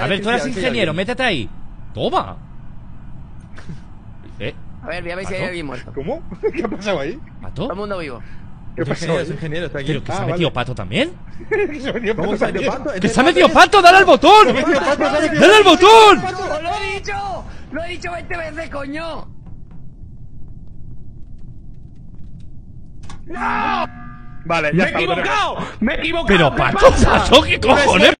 A ver, tú eres ingeniero, métete ahí. Toma. ¿Eh? A ver, voy a ver si hay alguien muerto. ¿Cómo? ¿Qué ha pasado ahí? ¿Pato? Todo el mundo vivo. ¿Qué Es pasó ingeniero, es ingeniero, está aquí. ¿Pero que se ha ah, metido vale. pato también? ¿Cómo se ha metido pato? ¡Que se ha metido pato! ¡Dale al botón! ¡Dale al botón! ¡Lo he dicho! ¡Lo he dicho 20 veces, coño! Vale, ya ¡Me he equivocado! ¡Me he equivocado! Pero pato, pato, ¿qué cojones